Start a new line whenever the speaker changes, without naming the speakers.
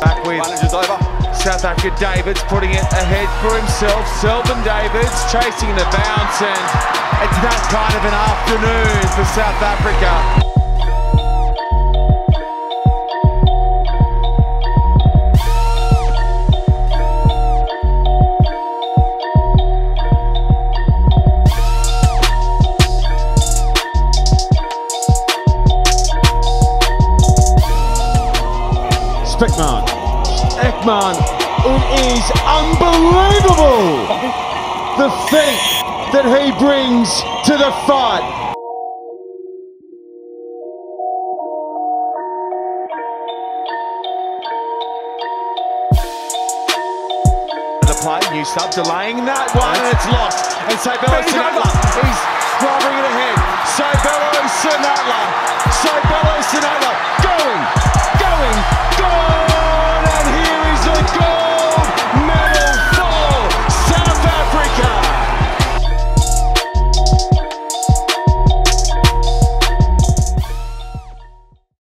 Back with South Africa. Davids putting it ahead for himself. Selvyn Davids chasing the bounce, and it's that kind of an afternoon for South Africa.
Ekman. Ekman, it is unbelievable the faith that he brings to the fight.
play. New sub delaying that one, and it's lost. And so Bello Sinatla, he's driving it ahead. So Bello Sinatla, so